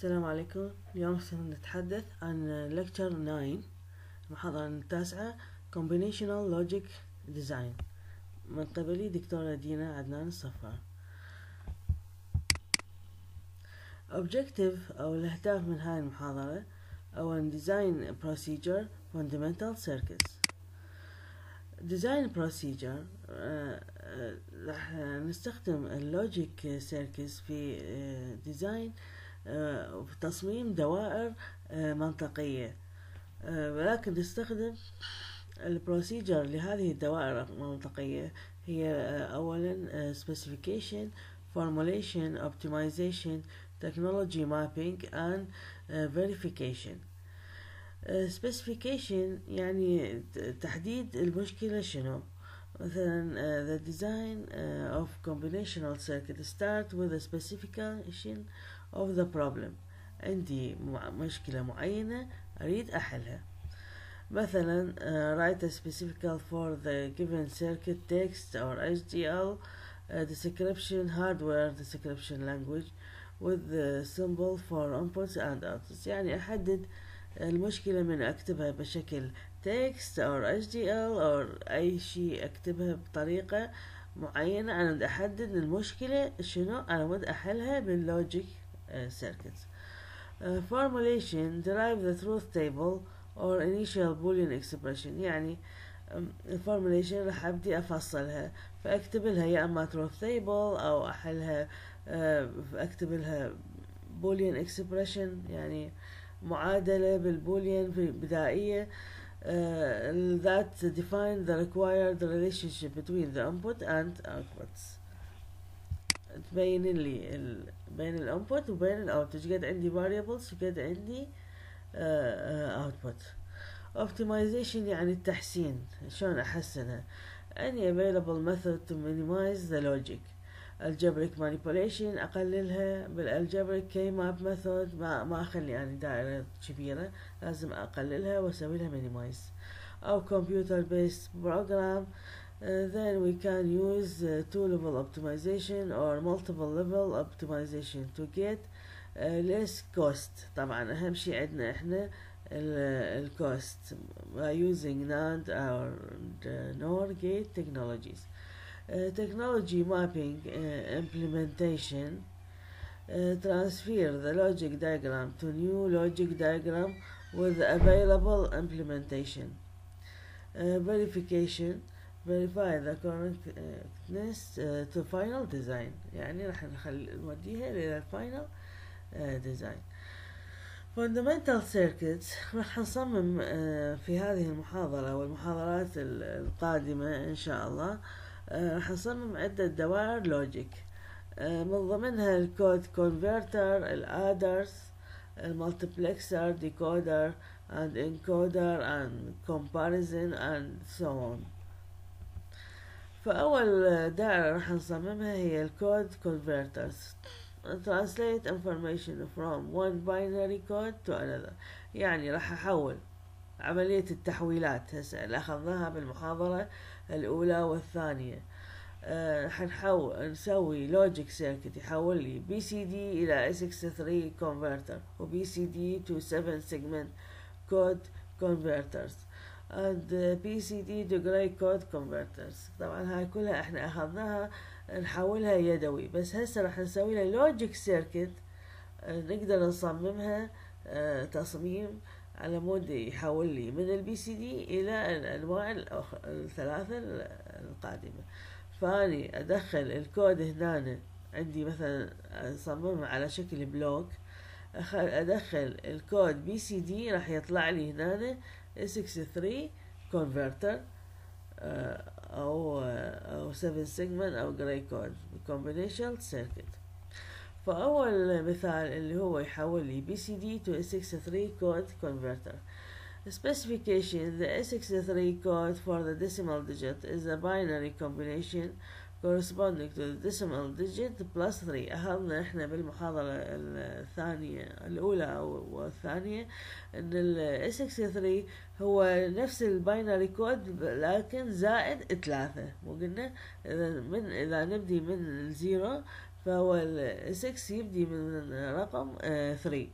السلام عليكم. اليوم سنتحدث عن lecture 9 المحاضرة التاسعة Combinational Logic Design. من قبلي دكتورة دينا عدنان الصفار. Objective أو الأهداف من هاي المحاضرة أولا Design Procedure Fundamental Circuits. Design Procedure آه، آه، راح نستخدم ال logic circuits في design آه، في تصميم دوائر منطقية ولكن نستخدم ال procedure لهذه الدوائر المنطقية هي أولا specification formulation optimization technology mapping and verification specification يعني تحديد المشكلة شنو مثلا uh, the design uh, of combinational circuit start with a specification of the problem. عندي مشكلة معينة أريد أحلها. مثلا uh, write a specifical for the given circuit text or HDL uh, description hardware description language with the symbol for inputs and outputs. يعني أحدد المشكلة من أكتبها بشكل HDL أو أي شيء أكتبها بطريقة معينة. أنا أحدد المشكلة شنو. أنا أحلها بال logic circuits uh, formulation derive the truth table or initial boolean expression يعني ال formulation راح أبدي أفصلها فأكتب لها يا أما truth table أو أحلها أكتب لها boolean expression يعني معادلة بالبوليان بدائية uh, that define the required relationship between the input and outputs تبين لي. بين الانبوت وبين الاوتبوت قد عندي variables قد عندي؟ uh, uh, output. optimization يعني التحسين. شلون احسنها any available method to minimize the logic. algebraic manipulation أقللها بالالجبريك كي ماب ميثود ما ما أخلي يعني دائرة كبيرة لازم أقللها وأسوي لها minimize. أو computer based Uh, then we can use uh, two level optimization or multiple level optimization to get uh, less cost طبعا اهم شيء عندنا احنا الكوست by using NAND or NOR gate technologies Uh, technology mapping uh, implementation uh, transfer the logic diagram to new logic diagram with available implementation verification verify the correctness to final design. يعني راح نخلي نوديها إلى final design. Fundamental circuits راح نصمم في هذه المحاضرة والمحاضرات القادمة إن شاء الله. راح نصمم عدة دوائر logic من ضمنها ال code converter ال adders ال multiplexer decoder and encoder and comparison and so on. فأول دائرة راح نصممها هي ال code converters. Translate information from one binary code to another. يعني راح أحول عملية التحويلات. هسه اللي أخذناها بالمحاضرة الأولى والثانية. أه حنحول نسوي logic circuit يحول لي BCD إلى excess 3 converter و BCD to 7 segment code converters and BCD to gray code converters. طبعا هاي كلها إحنا أخذناها نحولها يدوي. بس هسه راح نسوي لها logic circuit نقدر نصممها آه تصميم على مود يحول لي من ال BCD إلى الأنواع الثلاثة القادمة. فأني أدخل الكود هنا عندي مثلا أصممه على شكل block أدخل الكود BCD راح يطلع لي هنا excess 3 converter أو أو 7 segment أو gray code combination circuit فأول مثال اللي هو يحول لي BCD to excess 3 code converter Specification The excess 3 code for the decimal digit is a binary combination corresponding to the decimal digit plus 3 أخذنا إحنا بالمحاضرة الثانية الأولى والثانية إن ال SX3 هو نفس ال binary code لكن زائد ثلاثة. مو قلنا؟ إذا من إذا نبدي من ال zero فهو ال excess يبدي من رقم 3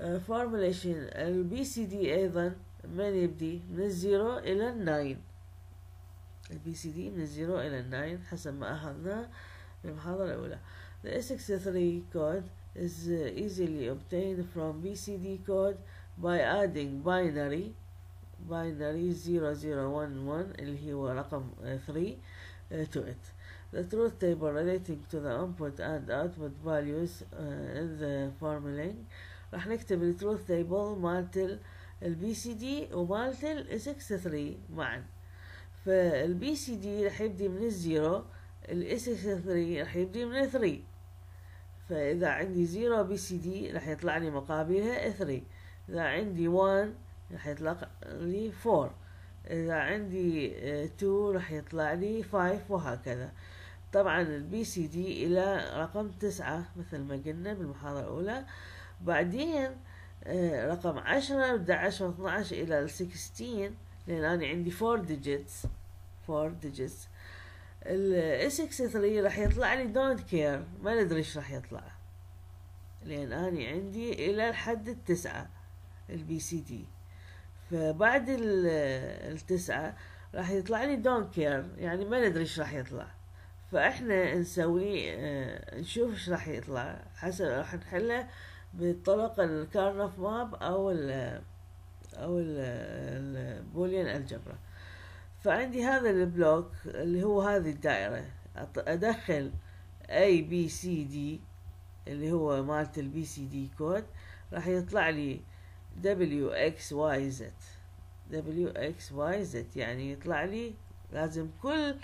formulation ال BCD أيضا من يبدي من ال zero إلى ال nine ال BCD من ال zero إلى ال nine حسب ما أخذناه في المحاضرة الأولى The excess 3 code is easily obtained from BCD code by adding binary binary 0011 اللي هو رقم 3 to it. The truth table relating to the input and output values uh, in the formulation راح نكتب ال truth table مالت BCD ومالت ال excess 3 معا فال BCD راح يبدي من ال zero ال excess 3 راح يبدي من 3 فإذا عندي zero BCD راح يطلع لي مقابلها 3 إذا عندي 1 راح يطلع لي 4 إذا عندي 2 راح يطلع لي 5 وهكذا. طبعا ال BCD إلى رقم 9 مثل ما قلنا بالمحاضرة الأولى. بعدين رقم 10 11 و 12 إلى 16 لأن أنا عندي 4 digits. 4 digits. ال SX3 راح يطلع لي don't care. ما ندري إيش راح يطلع. لأن أنا عندي إلى الحد التسعة ال BCD فبعد التسعة راح يطلع لي don't care. يعني ما ندري إيش راح يطلع. فإحنا نسوي نشوف إيش راح يطلع. حسب راح نحله بطرق ال Karnaugh map أو ال أو ال Boolean algebra فعندي هذا ال block اللي هو هذه الدائرة. أدخل A B C D اللي هو مالت ال BCD code راح يطلع لي W X Y Z. W X Y Z يعني يطلع لي لازم كل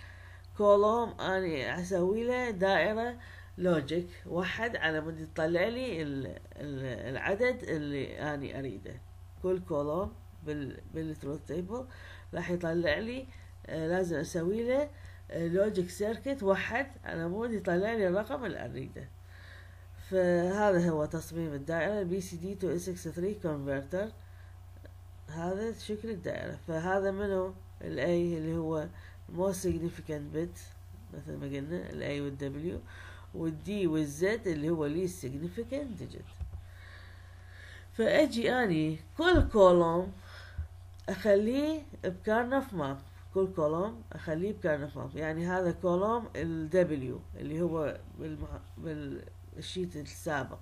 column أنا أسوي له دائرة logic واحد على مود يطلع لي العدد اللي أنا أريده. كل column بال بال truth table. راح يطلع لي آه لازم أسوي له آه logic circuit واحد. على مود يطلع لي الرقم اللي أريده. فهذا هو تصميم الدائرة BCD to excess 3 converter هذا شكل الدائرة. فهذا منه ال A اللي هو most significant bit مثل ما قلنا الاي والدبليو والدي والزد اللي هو least significant digit. فأجي أني كل column أخليه ب Karnaugh map كل column أخليه ب Karnaugh map يعني هذا column ال W اللي هو. بال sheet السابق.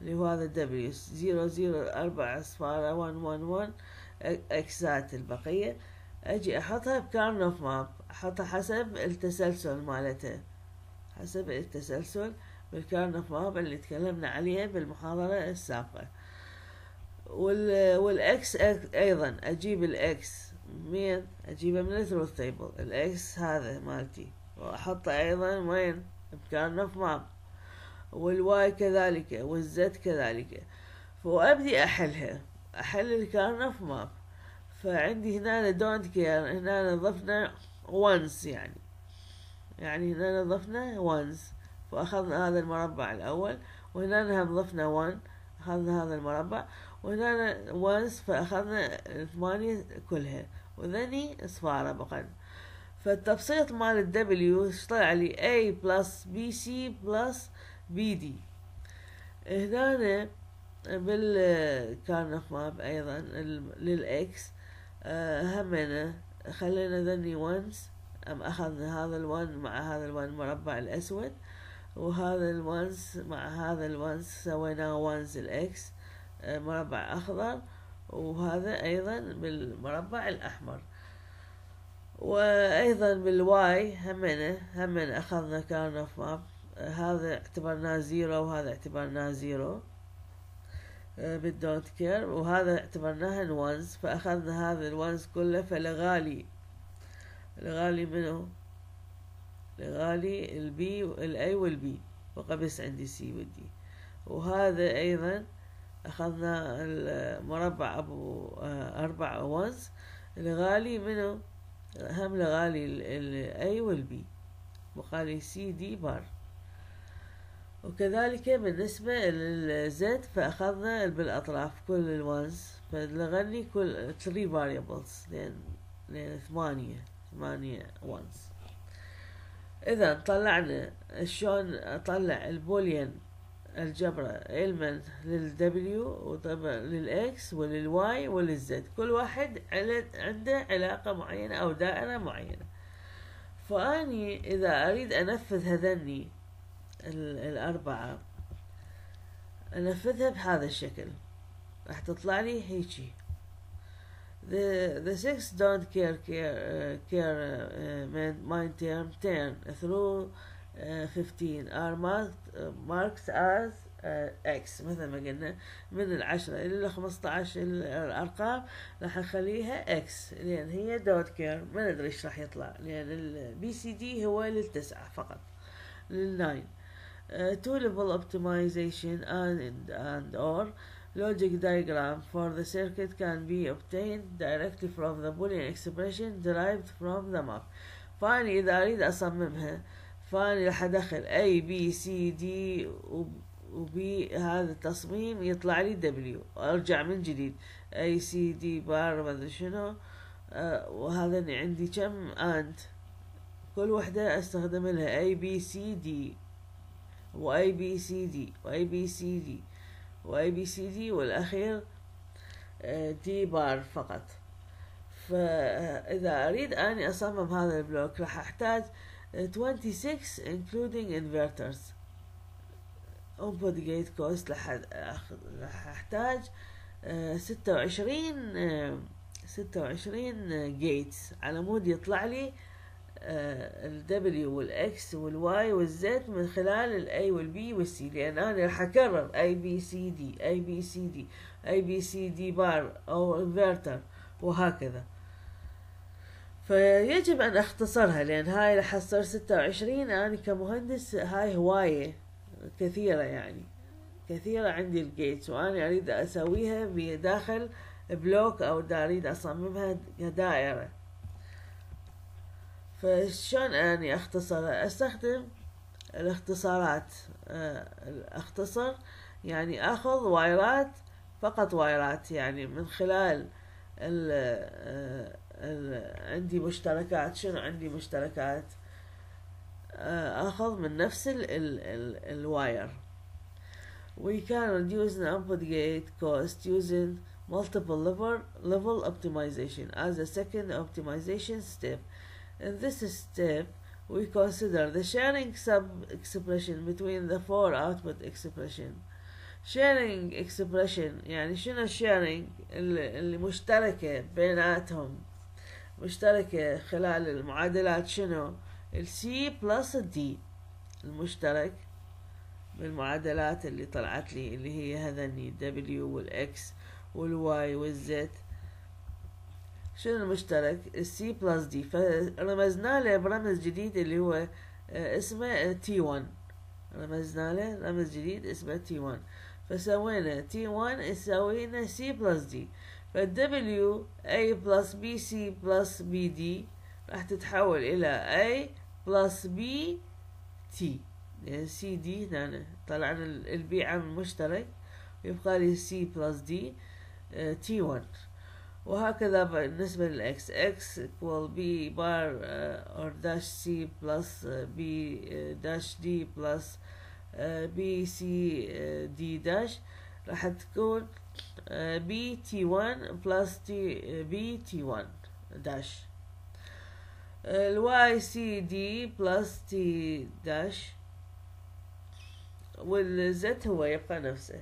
اللي هو هذا W zero zero أربعة أصفار one one one X ات البقية. أجي أحطها ب Karnaugh map أحطها حسب التسلسل مالته. حسب التسلسل بال Karnaugh map اللي تكلمنا عليه بالمحاضرة السابقة. والاكس أيضا أجيب الاكس مين أجيبه من ال truth table ال X هذا مالتي. وأحطه أيضا وين؟ ب Karnaugh map وال Y كذلك وال Z كذلك. وأبدي أحلها. أحل ال Karnaugh map فعندي هنا don't care هنا ضفنا ones يعني. يعني هنا ضفنا ones فأخذنا هذا المربع الأول. وهنا هم ضفنا 1 أخذنا هذا المربع. وهنا ones فأخذنا ثمانية كلها. وذني أصفار تبقى. فالتبسيط مال ال W طلع لي A plus BC plus BD هنا بال Karnaugh map أيضا لل X همنا خلينا ذني ones أم أخذنا هذا ال one مع هذا ال one المربع الأسود. وهذا ال ones مع هذا ال ones سوينا ones ال X مربع أخضر وهذا أيضا بالمربع الأحمر. وأيضا بال Y همنا همنا أخذنا Karnaugh map. هذا اعتبرناه zero وهذا اعتبرناه zero. بال don't care وهذا اعتبرناها ال ones فأخذنا هذا ال ones كله فلغالي. لغالي منه لغالي ال B ال A وال B بقى بس عندي C وال D وهذا أيضا أخذنا المربع أبو أربع ones الغالي منه. هم لغالي ال A وال B وبقالي C D bar. وكذلك بالنسبة لل Z فأخذنا بالأطراف كل ال ones فلغني كل 3 variables لأن لأن ثمانية ثمانية ones إذا طلعنا شلون أطلع ال Boolean. ال algebra element لل W وطبعا للإكس وللواي وللزد كل واحد عنده علاقة معينة أو دائرة معينة. فأني إذا أريد أنفذ هذني الأربعة أنفذها بهذا الشكل. راح تطلع لي هيجي. The, the six don't care care uh, care uh, mind term ten. Through 15 are marked, marked as إكس مثل ما قلنا من العشرة إلى الخمسة عشر الأرقام راح نخليها X لأن هي don't care ما ندري إيش راح يطلع لأن BCD هو للتسعة فقط لل nine uh, two level optimization AND and OR logic diagram for the circuit can be obtained directly from the boolean expression derived from the map فاني إذا أريد أصممها فاني راح أدخل A B C D وبهذا التصميم يطلع لي W أرجع من جديد. A C D bar ما أدري شنو. آه وهذا عندي كم؟ AND كل وحدة أستخدم لها A B C D و A B C D و A B C D و A B C D والأخير آه D bar فقط. فإذا أريد أني أصمم هذا ال block راح أحتاج 26 including inverters. Input gate cost راح أحتاج ستة وعشرين ستة وعشرين gates على مود يطلع لي ال W وال X وال Y وال Z من خلال ال A وال B وال C. لأن أنا راح أكرر A B C D A B C D A B C D bar أو انفرتر وهكذا. فيجب أن أختصرها لأن هاي راح تصير ستة وعشرين أنا كمهندس هاي هواية كثيرة يعني كثيرة عندي ال gates وأنا أريد أسويها بداخل block أو أريد أصممها كدائرة. فشلون أني أختصرها أستخدم الاختصارات. أختصر يعني أخذ wireات فقط wireات يعني من خلال عندي مشتركات شنو عندي مشتركات اخذ من نفس ال ال ال الواير we can reduce the input gate cost using multiple level level optimization as a second optimization step in this step we consider the sharing sub expression between the four output expression sharing expression يعني شنو sharing اللي مشتركة بيناتهم مشتركة خلال المعادلات شنو؟ ال C plus ال D المشترك بالمعادلات اللي طلعت لي اللي هي هذني دبليو والاكس والواي والزد شنو المشترك؟ ال C plus D فرمزنا له برمز جديد اللي هو آه، اسمه T 1 رمزنا له رمز جديد اسمه T 1 فسوينا T 1 يساوينا C plus D فال W A C plus B D راح تتحول إلى A plus B T يعني D هنا طلعنا ال B عامل مشترك يبقى لي C plus D T 1 وهكذا بالنسبة لل X X equal B bar or dash C plus B dash D plus B C D dash راح تكون B T 1 plus T B T 1 dash. ال Y C D plus T هو يبقى نفسه.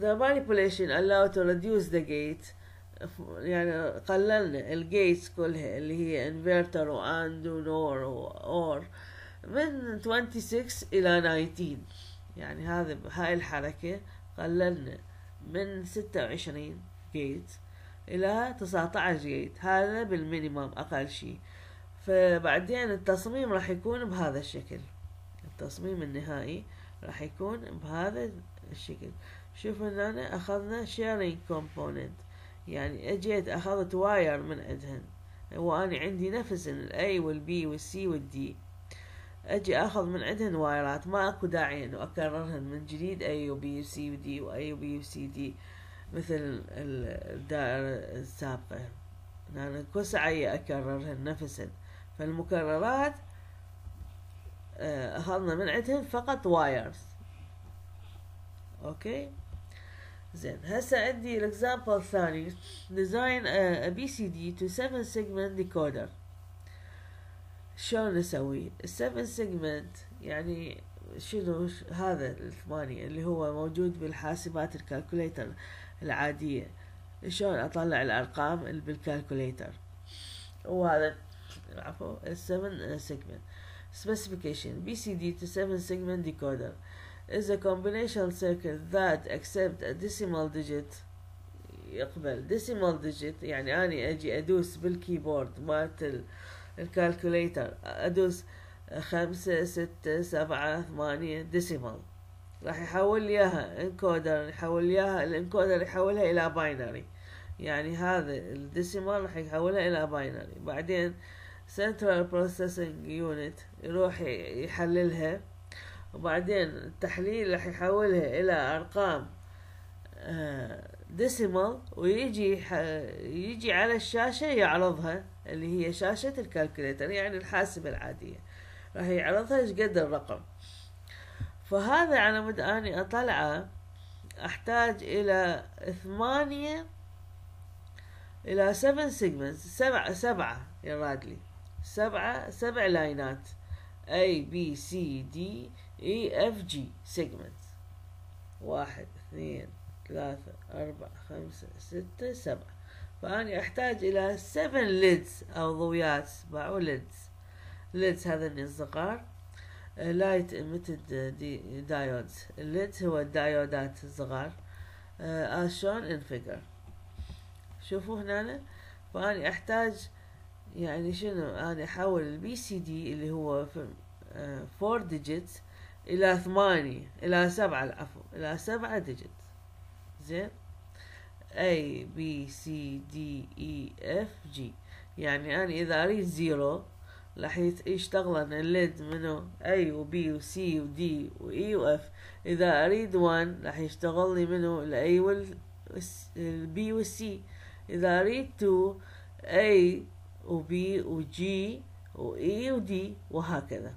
The manipulation allow to reduce the gate. يعني قللنا ال gates كلها اللي هي inverter و AND و NOR OR من 26 إلى 19 يعني هذا هاي الحركة قللنا. من ستة وعشرين gate إلى تسعة عشر جيت هذا بال minimum أقل شيء. فبعدين التصميم راح يكون بهذا الشكل. التصميم النهائي راح يكون بهذا الشكل. شوفوا أنا أخذنا sharing component يعني أجيت أخذت wire من عندهن. واني عندي نفس الاي والبي والسي والدي أجي آخذ من عندهن wireات. ما اكو داعي إنه أكررهن من جديد. اي وبي وسي ودي واي وبي وسي دي مثل الدائرة السابقة. أنا كل ساعة أكررهن نفسهن. فالمكررات آه، أخذنا من عندهم فقط wires okay؟ زين. هسه عندي ال example الثاني design BCD to 7 segment decoder شلون نسوي؟ ال seven segment يعني شنو هذا الثمانية اللي هو موجود بالحاسبات ال calculator العادية. شلون أطلع الأرقام اللي بال calculator؟ وهذا عفوا ال seven segment. Specification BCD to 7 segment decoder. Is a combinational circuit that accept a decimal digit. يقبل. Decimal digit يعني أني أجي أدوس بالكيبورد مالت ال calculator. أدوس خمسة ستة سبعة ثمانية decimal راح يحول لي إياها encoder يحول لي إياها ال encoder يحولها إلى binary يعني هذا ال decimal راح يحولها إلى binary بعدين central processing unit يروح يحللها. وبعدين التحليل راح يحولها إلى أرقام decimal ويجي يجي على الشاشة يعرضها اللي هي شاشة ال calculator يعني الحاسبة العادية. راح يعرضها إيش قد الرقم. فهذا على مود أني أطلعه أحتاج إلى ثمانية إلى سبع segments سبعة سبعة يا رادلي سبعة سبع لاينات. A B C D E F G segment واحد اثنين ثلاثة أربعة خمسة ستة سبعة. فأنا أحتاج إلى 7 LEDs أو ضويات باعوا LEDs LEDs هذا الصغار light emitted diodes ال LEDs هو الدايودات الصغار in figure. شوفوا هنا. فأنا أحتاج يعني شنو؟ أنا أحول ال BCD اللي هو 4 digits إلى ثمانية إلى سبعة العفو إلى سبعة digit زين A B C D E F G. يعني أنا إذا أريد zero راح يشتغلن ال LED منه A و B و C و D و E و F إذا أريد 1 راح يشتغل لي منه ال A وال B و C. إذا أريد 2 A و B و G و E و D وهكذا.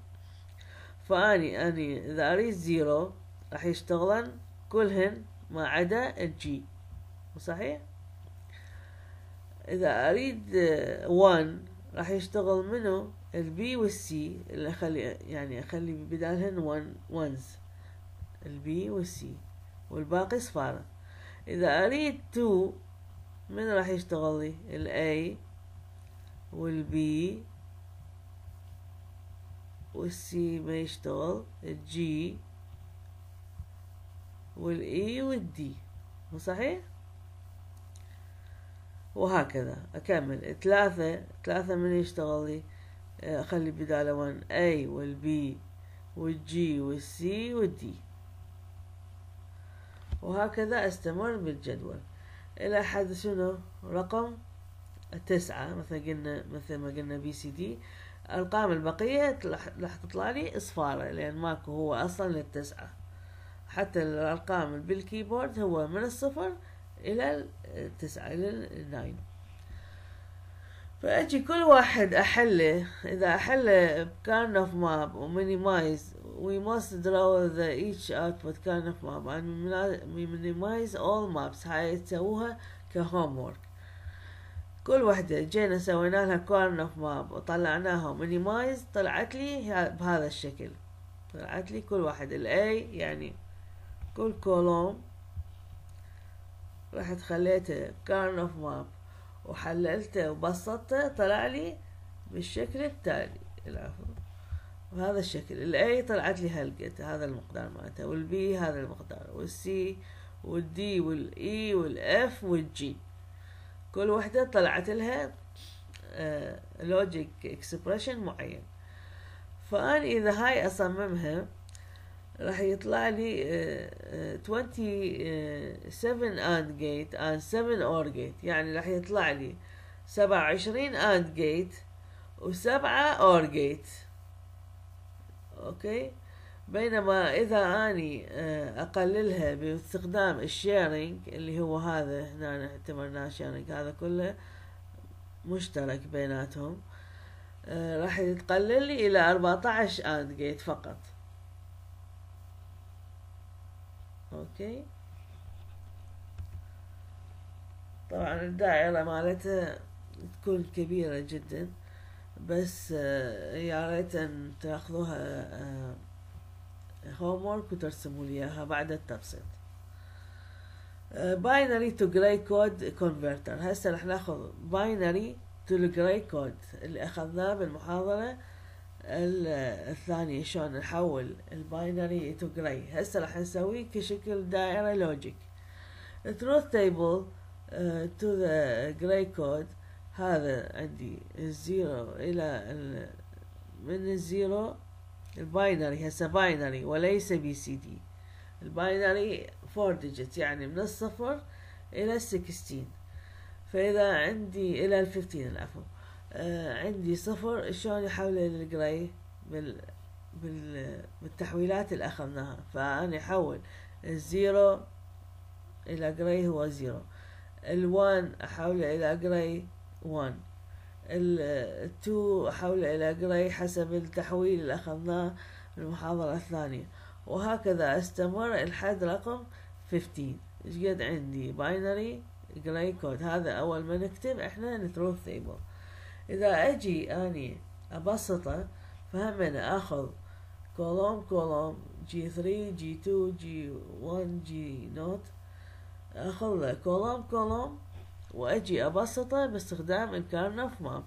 فأني أني إذا أريد zero راح يشتغلن كلهن ما عدا ال G صحيح؟ إذا أريد 1 راح يشتغل منه ال B وال C اللي أخلي يعني أخلي بدالهن 1 ones ال B وال C والباقي صفارة. إذا أريد 2 من راح يشتغل لي؟ ال A وال B وال C ما يشتغل. ال G وال E وال D مو صحيح؟ وهكذا أكمل. ثلاثة ثلاثة من يشتغل لي. أخلي بدالة 1 A والبي والجي والسي والدي وهكذا أستمر بالجدول. إلى حد شنو؟ رقم تسعة مثل قلنا مثل ما قلنا BCD أرقام البقية راح تطلع لي إصفارة لأن ماكو هو أصلا للتسعة. حتى الأرقام بالكيبورد هو من الصفر إلى التسعة إلى ال nine فأجي كل واحد أحله إذا أحله Karnaugh map و minimize we must draw the each output Karnaugh map and we minimize all maps هاي تسووها ك home كل وحدة جينا سوينا لها Karnaugh map وطلعناها minimize طلعت لي بهذا الشكل. طلعت لي كل واحد ال A يعني كل column رحت خليته Karnaugh map وحللته وبسطته طلع لي بالشكل التالي العفو. بهذا الشكل ال A طلعت لي هالقد هذا المقدار مالته وال B هذا المقدار وال C والدي والاي والاف والجي كل وحدة طلعت لها logic آه، expression معين. فأنا إذا هاي أصممها راح يطلع لي 27 AND gate and 7 OR gate يعني راح يطلع لي 27 AND gate وسبعة OR gate okay؟ بينما إذا أني آه، أقللها باستخدام ال sharing اللي هو هذا هنا اعتبرناه sharing هذا كله مشترك بيناتهم آه، راح يتقلل لي إلى 14 AND gate فقط. okay طبعا الدائرة مالتها تكون كبيرة جدا بس آه، يا ريت أن تأخذوها homework وترسموا لي إياها بعد التبسيط. binary to gray code converter هسه رح ناخذ binary to ال gray code اللي أخذناه بالمحاضرة. الثانية شلون نحول ال binary to gray هسه رح نسويه كشكل دائرة logic table uh, to the gray code. هذا عندي ال zero إلى من ال zero ال binary. هسه binary وليس BCD ال binary four digit يعني من الصفر إلى ال sixteen فإذا عندي إلى ال fifteen العفو. عندي صفر. شلون يحول لل gray بال بال بالتحويلات اللي أخذناها؟ فأنا أحول ال zero إلى gray هو zero. ال one أحوله إلى gray 1 ال2 أحول إلى gray حسب التحويل اللي أخذناه المحاضرة الثانية. وهكذا أستمر لحد رقم 15 إيش قد عندي؟ binary gray code هذا أول ما نكتب إحنا truth table إذا أجي أني أبسطه فهمنا أخذ column column G 3 G 2 G 1 G naught. أخذ column column وأجي ابسطه باستخدام ال Karnaugh map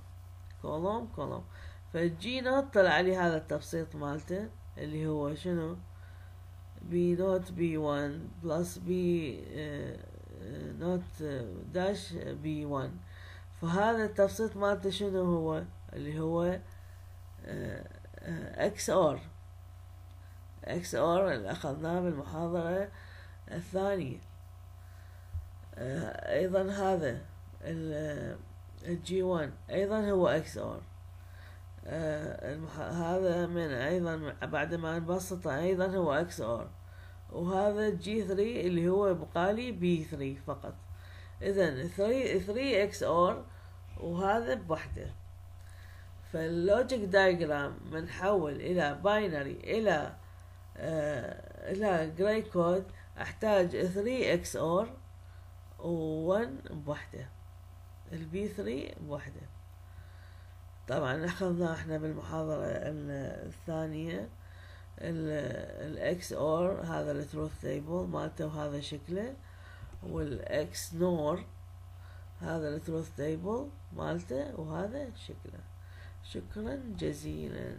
column column. فال G naught طلع لي هذا التبسيط مالته اللي هو شنو؟ B naught B one plus B naught dash B one فهذا التبسيط مالته شنو هو؟ اللي هو XOR XOR اللي أخذناه بالمحاضرة الثانية. آه، أيضا هذا ال G 1 أيضا هو XOR آه، هذا من أيضا بعد ما نبسطه أيضا هو XOR وهذا G 3 اللي هو بقالي B 3 فقط. اذا 3 3 XOR وهذا بوحده. فال logic diagram بنحول إلى binary إلى آه إلى gray code أحتاج 3 XOR و1 بوحدة. ال B 3 بوحدة. طبعا اخذنا إحنا بالمحاضرة الثانية. ال XOR هذا ال truth table مالته وهذا شكله. وال XNOR هذا ال truth table مالته وهذا شكله. شكرا جزيلا.